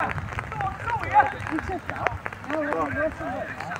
四五，一，你？